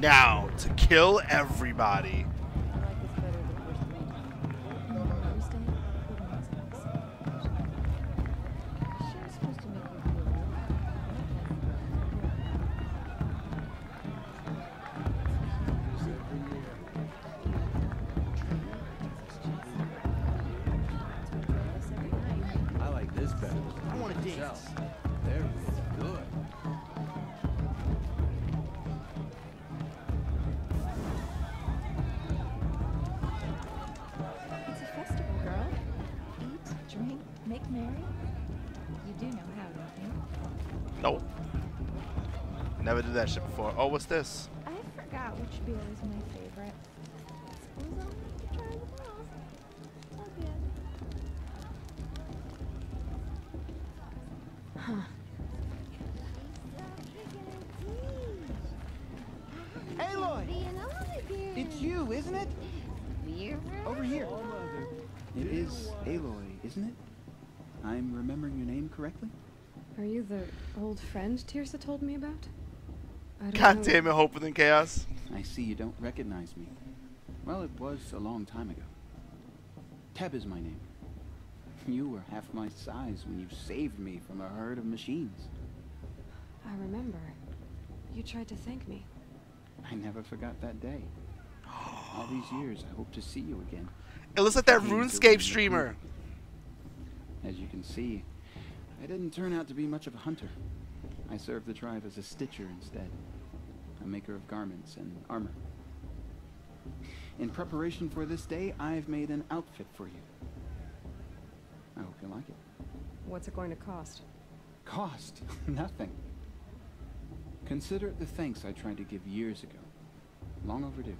Now, to kill everybody. Oh, what's this? I forgot which beer is my favorite. Suppose I'll have to try them all. Love ya. Huh. Aloy! It's you, isn't it? Over here. It is Aloy, isn't it? I'm remembering your name correctly? Are you the old friend Teersa told me about? I don't God damn it, Hope within Chaos. I see you don't recognize me. Well, it was a long time ago. Teb is my name. You were half my size when you saved me from a herd of machines. I remember. You tried to thank me. I never forgot that day. All these years, I hope to see you again. It looks like that RuneScape streamer. As you can see, I didn't turn out to be much of a hunter. I serve the tribe as a stitcher instead, a maker of garments and armor. In preparation for this day, I've made an outfit for you. I hope you like it. What's it going to cost? Cost? Nothing. Consider the thanks I tried to give years ago. Long overdue.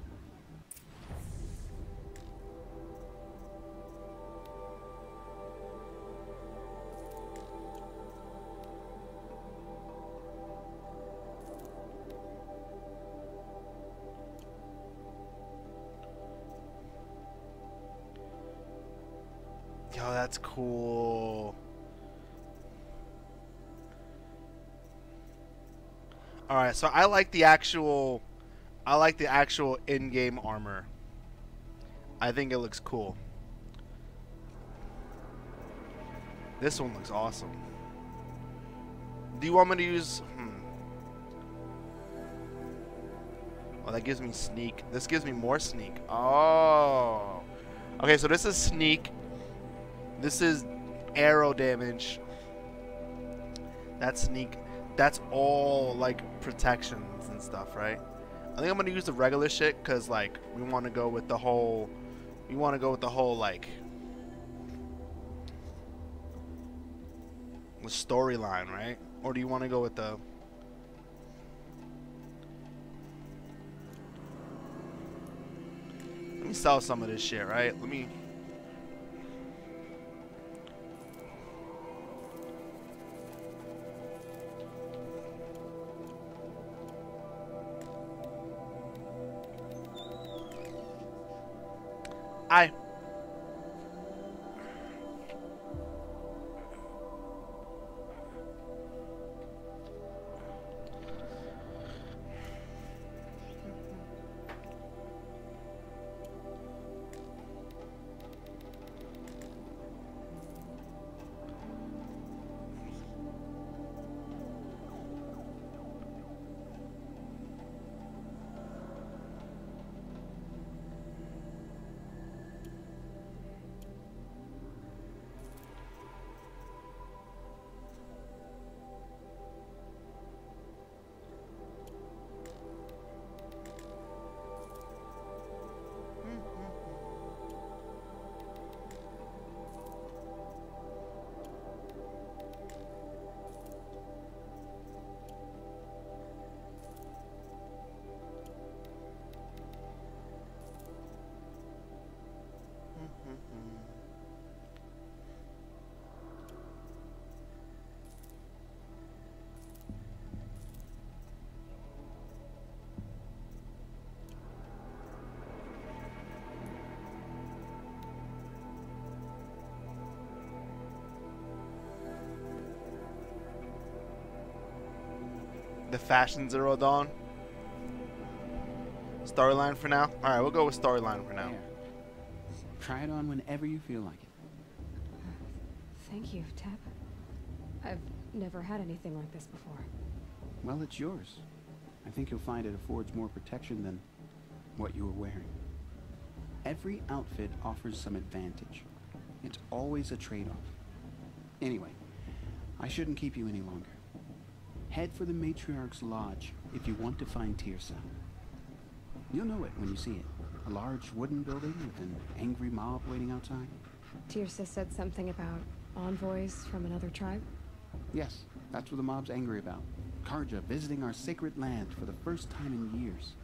So I like the actual, I like the actual in-game armor. I think it looks cool. This one looks awesome. Do you want me to use? Hmm. Oh, that gives me sneak. This gives me more sneak. Oh. Okay, so this is sneak. This is arrow damage. That's sneak. That's all like protections and stuff, right? I think I'm gonna use the regular shit because like we want to go with the whole. We want to go with the whole like the storyline, right? Or do you want to go with the? Let me sell some of this shit, right? Let me. The fashion zero dawn. Storyline for now? Alright, we'll go with storyline for now. There. Try it on whenever you feel like it. Thank you, Teb. I've never had anything like this before. Well, it's yours. I think you'll find it affords more protection than what you were wearing. Every outfit offers some advantage. It's always a trade-off. Anyway, I shouldn't keep you any longer. Head for the Matriarch's Lodge if you want to find Teersa. You'll know it when you see it. A large wooden building with an angry mob waiting outside. Teersa said something about envoys from another tribe? Yes, that's what the mob's angry about. Carja visiting our sacred land for the first time in years.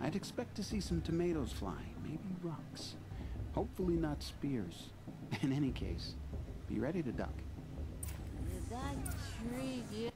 I'd expect to see some tomatoes fly, maybe rocks. Hopefully not spears. In any case, be ready to duck. Whatever.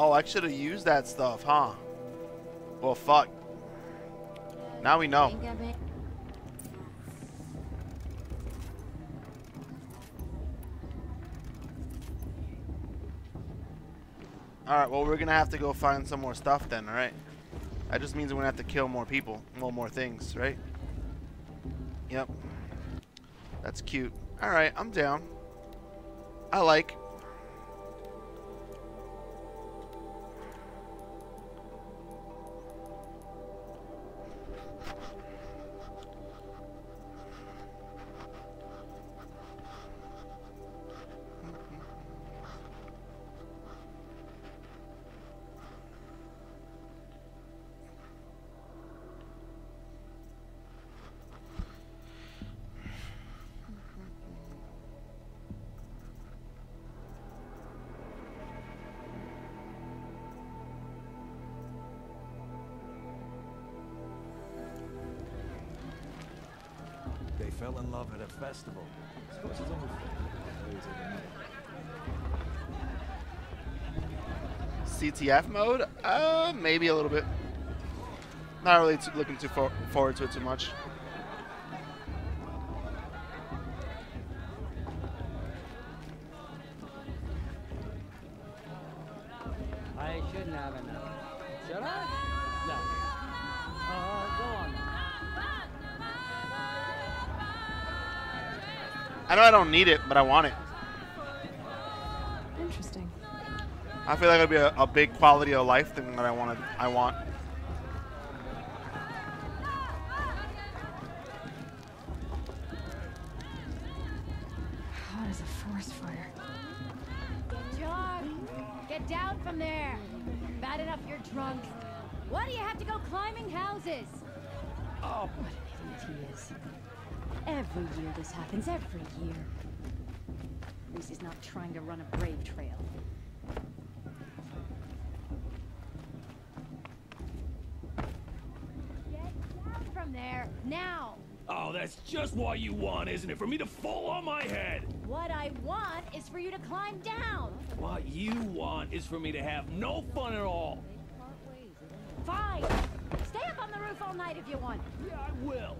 Oh, I should have used that stuff, huh? Well, fuck. Now we know. Alright, well, we're gonna have to go find some more stuff then, alright? That just means we're gonna have to kill more people. Well, more things, right? Yep. That's cute. Alright, I'm down. I like. They fell in love at a festival. CTF mode? Uh, maybe a little bit. Not really looking too for forward to it too much. Need it, but I want it. Interesting. I feel like it'll be a, a big quality of life thing that I want. I want. Hot as a forest fire. John, get down from there. Bad enough you're drunk. Why do you have to go climbing houses? Oh, What an idiot he is. Every year this happens, every year. At least he's not trying to run a brave trail. Get down from there, now! Oh, that's just what you want, isn't it? For me to fall on my head. What I want is for you to climb down! What you want is for me to have no fun at all. Fine! Stay up on the roof all night if you want. Yeah, I will.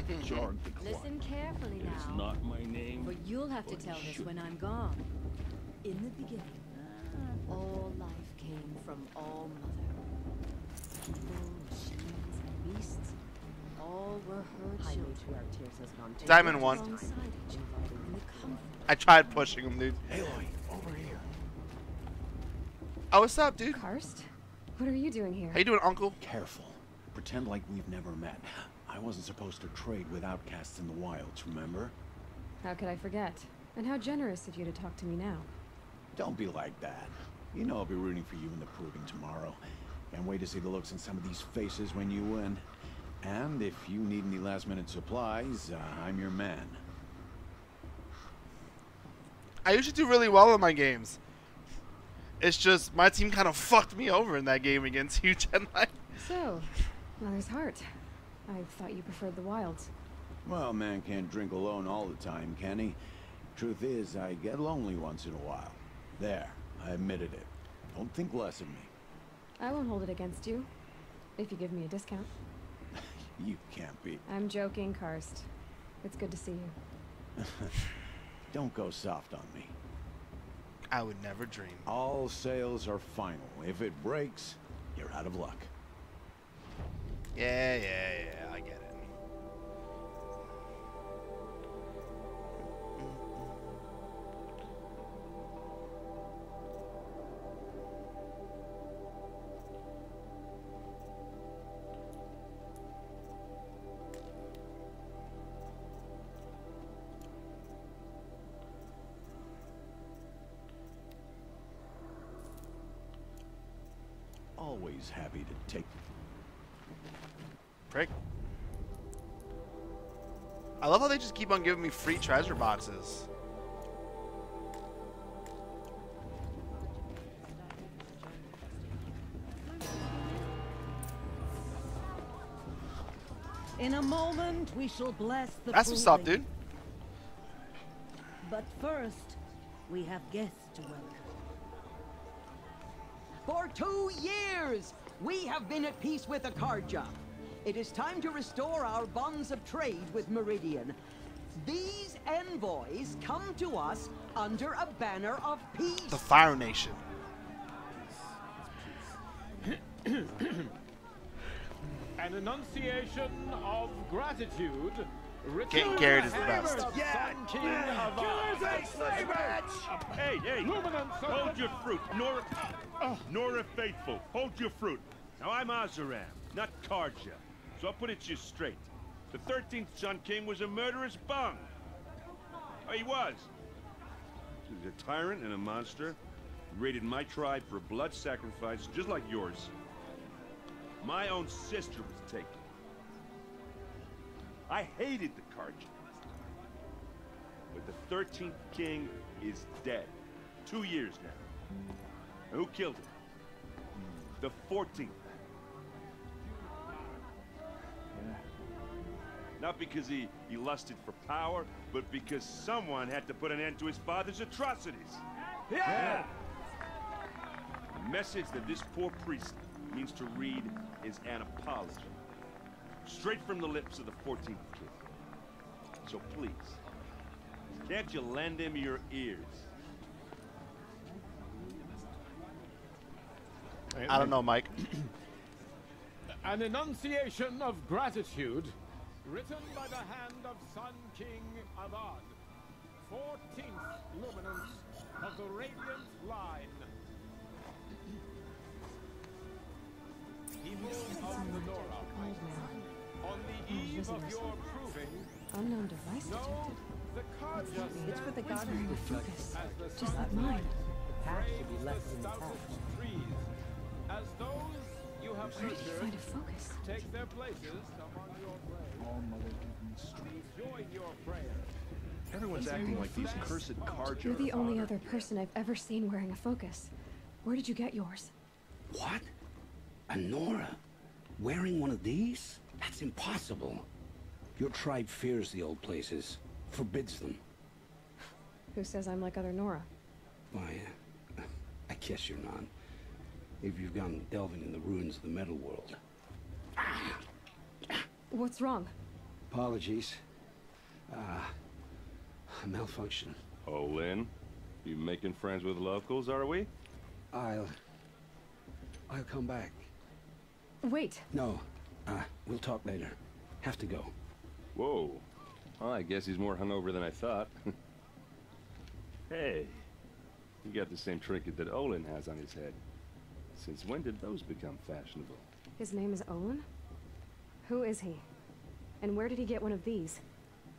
Jorg the Clock. Listen carefully now. It's now. not my name. For you'll have to tell this when I'm gone. In the beginning, all life came from All Mother. People, machines, and beasts, all were her Highly children. to our tears has gone. Diamond Lived one. Alongside each other in the comfort I tried pushing him, dude. Aloy, over here. Oh, what's up, dude? Karst? What are you doing here? How you doing, Uncle? Careful. Pretend like we've never met. I wasn't supposed to trade with outcasts in the wilds, remember? How could I forget? And how generous of you to talk to me now. Don't be like that. You know I'll be rooting for you in the proving tomorrow. Can't wait to see the looks in some of these faces when you win. And if you need any last minute supplies, uh, I'm your man. I usually do really well in my games. It's just my team kind of fucked me over in that game against you, Jedi. So, Mother's Heart. I thought you preferred the wilds. Well, man can't drink alone all the time, can he? Truth is, I get lonely once in a while. There, I admitted it. Don't think less of me. I won't hold it against you. If you give me a discount. You can't be. I'm joking, Karst. It's good to see you. Don't go soft on me. I would never dream. All sales are final. If it breaks, you're out of luck. Yeah, yeah, yeah. I get it. Always happy to take. I love how they just keep on giving me free treasure boxes. In a moment, we shall bless the That's what's up, dude. But first, we have guests to welcome. For two years, we have been at peace with Akarja. It is time to restore our bonds of trade with Meridian. These envoys come to us under a banner of peace. The Fire Nation. An enunciation of gratitude. Getting carried is the best. Yeah, King of Hey, hey! Hold your fruit, Nora. Oh. Nora Faithful, hold your fruit. Now I'm Oseram, not Carja, so I'll put it to you straight. The 13th Sun King was a murderous bung. Oh, he was. He was a tyrant and a monster. He raided my tribe for blood sacrifice, just like yours. My own sister was taken. I hated the Carja. But the 13th king is dead. Two years now. And who killed him? The 14th. Not because he, he lusted for power, but because someone had to put an end to his father's atrocities. Yeah! The message that this poor priest means to read is an apology. Straight from the lips of the 14th king. So please, can't you lend him your ears? I don't know, Mike. An enunciation of gratitude written by the hand of Sun King Avad, 14th luminance of the Radiant Line. People of the Nora, on the oh, eve of your proving, Unknown device know detected. the Carja It's for the goddess With focus. the Just like mine. The path should be left stoutest trees, as those you have Where did you find a nurtured take their places among your graves. Join your prayer. Everyone's acting like these cursed Carja You're the only other person I've ever seen wearing a focus. Where did you get yours? What? A Nora? Wearing one of these? That's impossible. Your tribe fears the old places, forbids them. Who says I'm like other Nora? Why, uh, I guess you're not. If you've gone delving in the ruins of the metal world. What's wrong? Apologies. Ah, uh, malfunction. Oh, Lynn, you making friends with locals, are we? I'll... I'll come back. Wait. No. Uh, we'll talk later. Have to go. Whoa. Well, I guess he's more hungover than I thought. hey, you got the same trinket that Olin has on his head. Since when did those become fashionable? His name is Olin? Who is he? And where did he get one of these?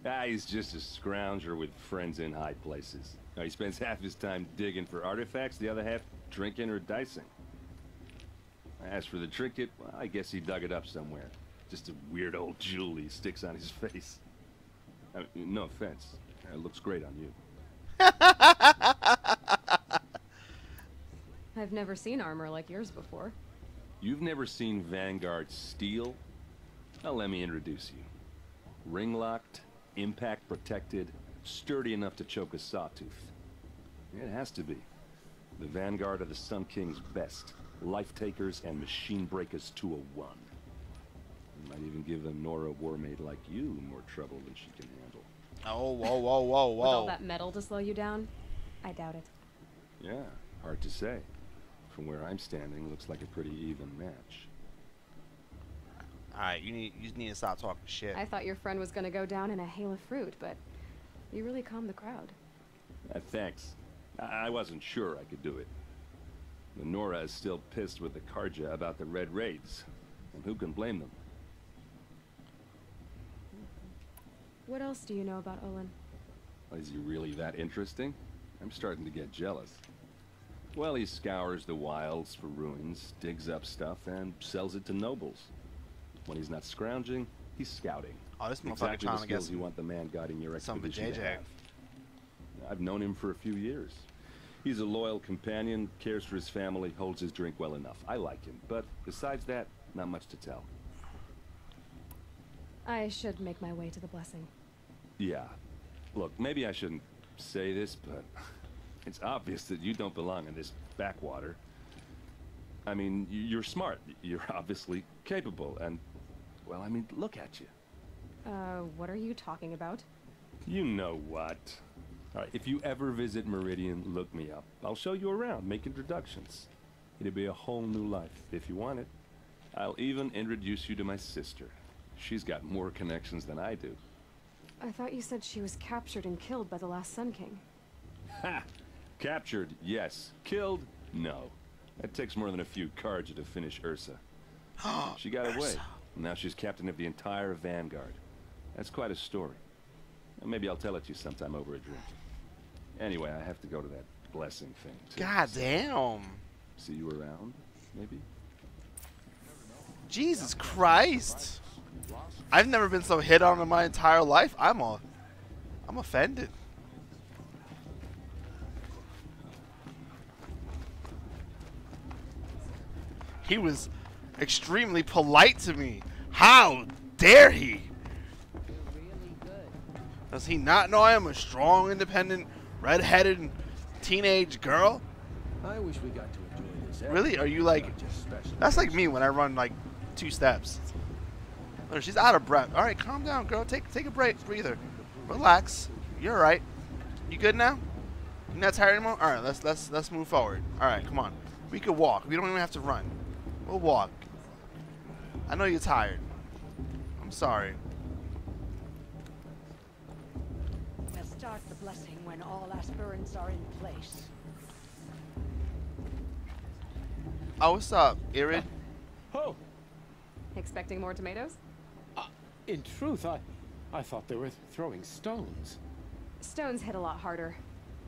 Ah, he's just a scrounger with friends in high places. Now, he spends half his time digging for artifacts, the other half drinking or dicing. As for the trinket, well, I guess he dug it up somewhere. Just a weird old jewel he sticks on his face. I mean, no offense. It looks great on you. I've never seen armor like yours before. You've never seen Vanguard steel? Well, let me introduce you. Ring-locked, impact-protected, sturdy enough to choke a sawtooth. It has to be. The Vanguard of the Sun King's best. Life takers and machine breakers to a one. Might even give a Nora Warmaid like you more trouble than she can handle. Oh, whoa, whoa, whoa, whoa. With all that metal to slow you down? I doubt it. Yeah, hard to say. From where I'm standing, looks like a pretty even match. Alright, you need you need to stop talking shit. I thought your friend was gonna go down in a hail of fruit, but you really calmed the crowd. Uh, thanks. I, I wasn't sure I could do it. The Nora is still pissed with the Carja about the Red Raids. And who can blame them? What else do you know about Olin? Is he really that interesting? I'm starting to get jealous. Well, he scours the wilds for ruins, digs up stuff, and sells it to nobles. When he's not scrounging, he's scouting. Oh, this motherfucker exactly trying the to get skills you want the man guiding your some of expedition to have. I've known him for a few years. He's a loyal companion, cares for his family, holds his drink well enough. I like him, but besides that, not much to tell. I should make my way to the blessing. Yeah. Look, maybe I shouldn't say this, but it's obvious that you don't belong in this backwater. I mean, you're smart. You're obviously capable, and, well, I mean, look at you. Uh, what are you talking about? You know what. All right, if you ever visit Meridian, look me up. I'll show you around, make introductions. It'll be a whole new life, if you want it. I'll even introduce you to my sister. She's got more connections than I do. I thought you said she was captured and killed by the last Sun King. Ha! Captured, yes. Killed, no. That takes more than a few cards to finish Ersa. she got away. Now she's captain of the entire Vanguard. That's quite a story. Maybe I'll tell it to you sometime over a drink. Anyway, I have to go to that blessing thing. Too. God damn. See you around, maybe? Jesus Christ. I've never been so hit on in my entire life. I'm a, I'm offended. He was extremely polite to me. How dare he? Does he not know I am a strong, independent, red-headed teenage girl? I wish we got to enjoy this. Really? Are you like? That's like me when I run like two steps. Look, she's out of breath. All right, calm down, girl. Take take a break, breather. Relax. You're all right. You good now? You not tired anymore? All right, let's let's let's move forward. All right, come on. We could walk. We don't even have to run. We'll walk. I know you're tired. I'm sorry. We'll start the blessing when all aspirants are in place. Oh, what's up, Irid? Oh, Expecting more tomatoes? Uh, in truth, I, I thought they were throwing stones. Stones hit a lot harder.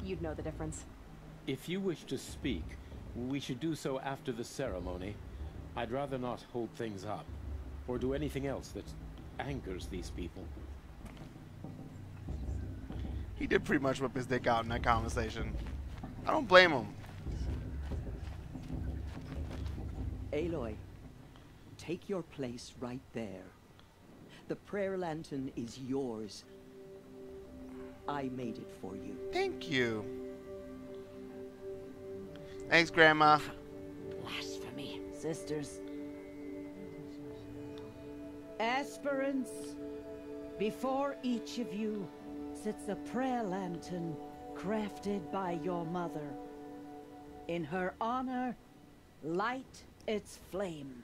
You'd know the difference. If you wish to speak, we should do so after the ceremony. I'd rather not hold things up, or do anything else that angers these people. He did pretty much whip his dick out in that conversation. I don't blame him. Aloy, take your place right there. The prayer lantern is yours. I made it for you. Thank you. Thanks, Grandma. Sisters, Aspirants, Before each of you sits a prayer lantern crafted by your mother. In her honor, light its flame.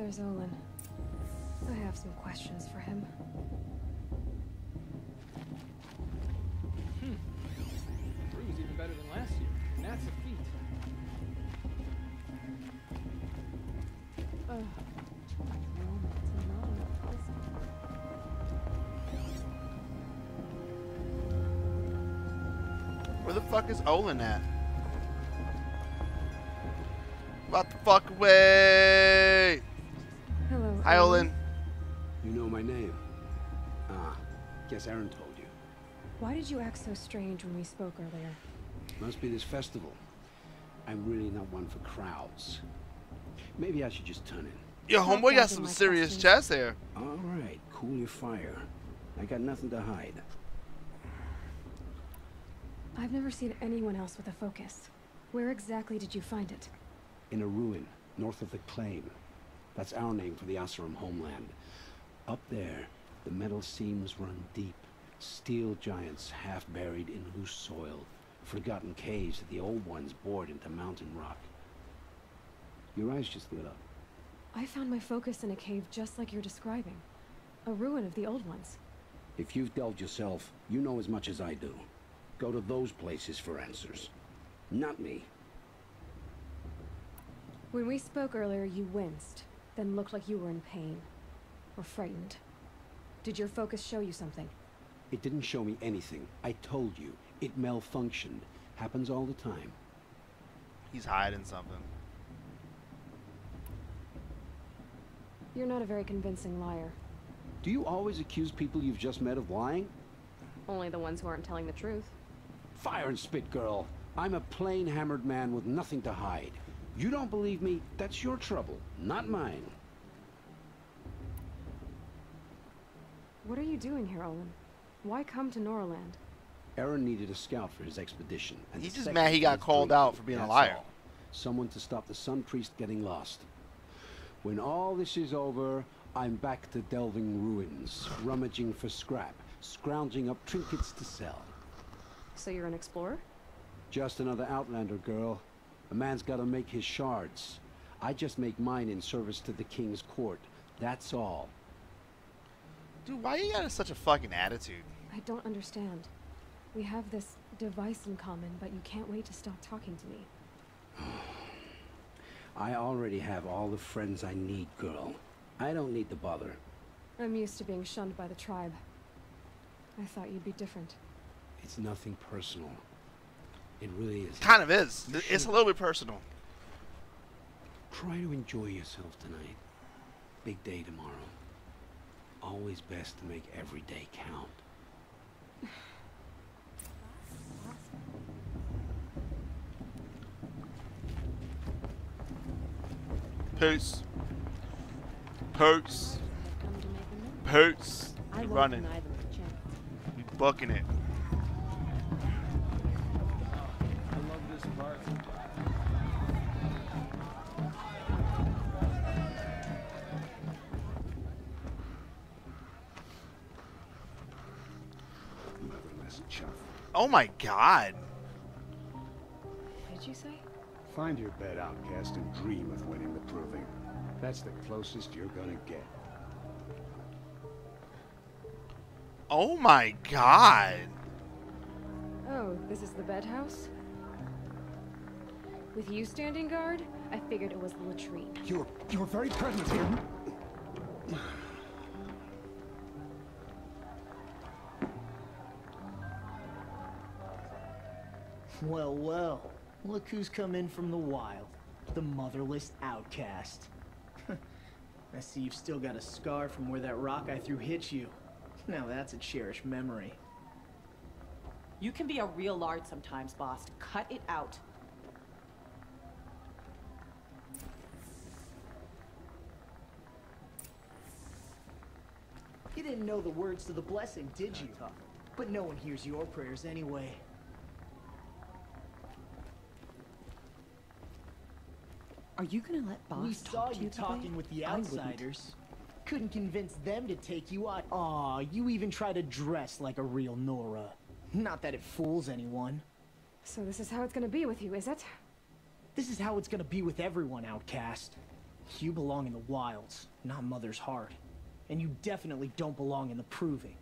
There's Olin. I have some questions for him. Hmm. Brew's even better than last year. And that's a feat. Ugh. Where the fuck is Olin at? What the fuck away? Hello. Hi, Olin. You know my name? Ah, guess Erend told you. Why did you act so strange when we spoke earlier? Must be this festival. I'm really not one for crowds. Maybe I should just turn in. Your homeboy got some serious chest there. All right, cool your fire. I got nothing to hide. I've never seen anyone else with a focus. Where exactly did you find it? In a ruin, north of the Claim. That's our name for the Oseram homeland. Up there, the metal seams run deep. Steel giants half buried in loose soil. Forgotten caves that the old ones bored into mountain rock. Your eyes just lit up. I found my focus in a cave just like you're describing. A ruin of the old ones. If you've delved yourself, you know as much as I do. Go to those places for answers. Not me. When we spoke earlier, you winced, then looked like you were in pain. Or frightened. Did your focus show you something? It didn't show me anything. I told you. It malfunctioned. Happens all the time. He's hiding something. You're not a very convincing liar. Do you always accuse people you've just met of lying? Only the ones who aren't telling the truth. Fire and spit, girl. I'm a plain hammered man with nothing to hide. You don't believe me, that's your trouble, not mine. What are you doing here, Olin? Why come to Norland? Erend needed a scout for his expedition. And He's just mad he got called out for being a liar. all. Someone to stop the Sun Priest getting lost. When all this is over, I'm back to delving ruins, rummaging for scrap, scrounging up trinkets to sell. So you're an explorer? Just another Outlander girl. A man's gotta make his shards. I just make mine in service to the king's court. That's all. Dude, why are you got such a fucking attitude? I don't understand. We have this device in common, but you can't wait to stop talking to me. I already have all the friends I need, girl. I don't need the bother. I'm used to being shunned by the tribe. I thought you'd be different. It's nothing personal. It really is. Kind of is. You It's a little bit personal. Try to enjoy yourself tonight. Big day tomorrow. Always best to make every day count. Peace. Peace. Peace. I We won't running. deny them a chance. We bucking it. Motherless. Oh my god. What did you say? Find your bed, outcast, and dream of winning the proving. That's the closest you're gonna get. Oh my god. Oh, this is the bed house? With you standing guard, I figured it was the latrine. Your your very presence here. Well, well. Look who's come in from the wild. The motherless outcast. I see you've still got a scar from where that rock I threw hit you. Now that's a cherished memory. You can be a real lard sometimes, boss. Cut it out. You didn't know the words to the blessing, did you? But no one hears your prayers anyway. Are you gonna let boss we talk saw to you you talking today? with the I wouldn't. outsiders. Couldn't convince them to take you out. Aw, you even try to dress like a real Nora. Not that it fools anyone. So this is how it's gonna be with you, is it? This is how it's gonna be with everyone, outcast. You belong in the wilds, not Mother's heart. And you definitely don't belong in the proving.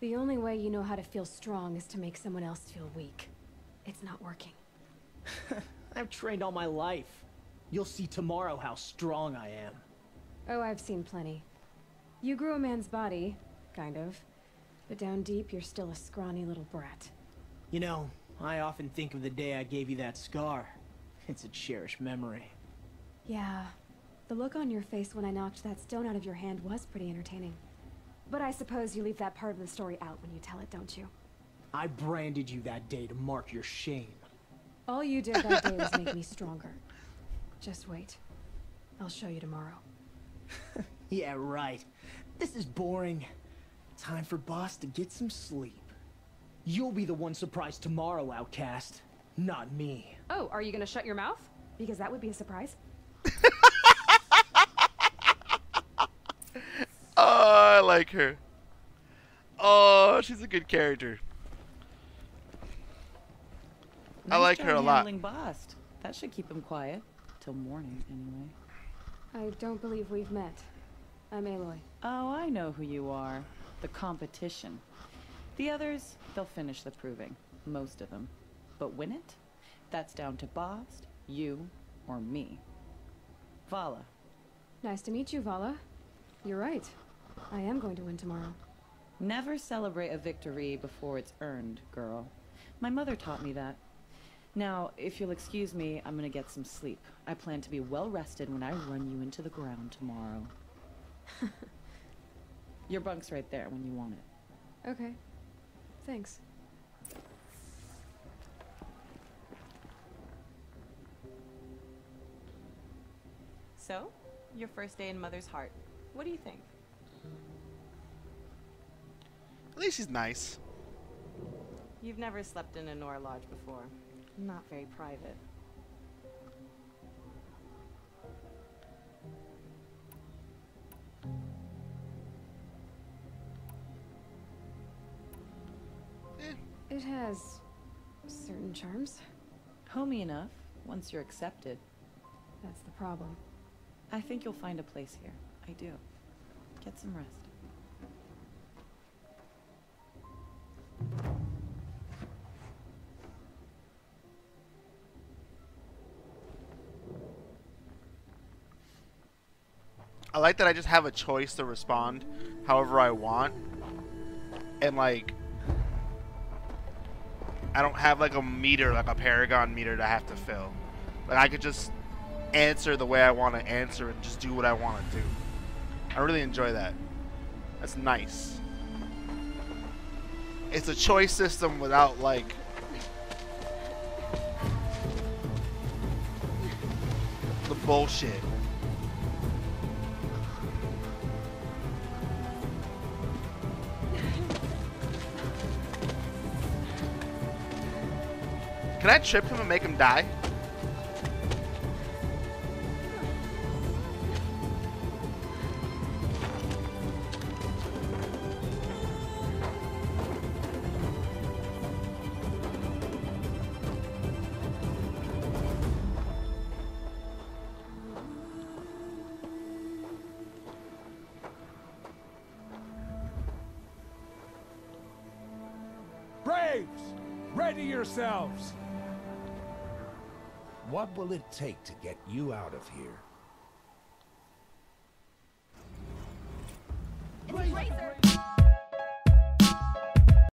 The only way you know how to feel strong is to make someone else feel weak. It's not working. I've trained all my life. You'll see tomorrow how strong I am. Oh, I've seen plenty. You grew a man's body, kind of. But down deep, you're still a scrawny little brat. You know, I often think of the day I gave you that scar. It's a cherished memory. Yeah. The look on your face when I knocked that stone out of your hand was pretty entertaining. But I suppose you leave that part of the story out when you tell it, don't you? I branded you that day to mark your shame. All you did that day was make me stronger. Just wait. I'll show you tomorrow. Yeah, right. This is boring. Time for Bast to get some sleep. You'll be the one surprised tomorrow, Outcast. Not me. Oh, are you gonna shut your mouth? Because that would be a surprise. Oh, I like her. Oh, she's a good character. I like her a lot. handling Bast. That should keep him quiet. Till morning, anyway. I don't believe we've met. I'm Aloy. Oh, I know who you are. The competition. The others, they'll finish the proving. Most of them. But win it? That's down to Bast, you, or me. Vala. Nice to meet you, Vala. You're right. I am going to win tomorrow. Never celebrate a victory before it's earned, girl. My mother taught me that. Now, if you'll excuse me, I'm gonna get some sleep. I plan to be well rested when I run you into the ground tomorrow. Your bunk's right there when you want it. Okay. Thanks. So, your first day in Mother's Heart. What do you think? At least he's nice. You've never slept in a Nora Lodge before. Not very private. Eh. It has certain charms. Homey enough, once you're accepted. That's the problem. I think you'll find a place here. I do. Get some rest. I like that I just have a choice to respond however I want. And like I don't have like a meter, like a paragon meter to have to fill. Like I could just answer the way I want to answer and just do what I want to do. I really enjoy that. That's nice. It's a choice system without like the bullshit. Can I trip him and make him die? Take to get you out of here?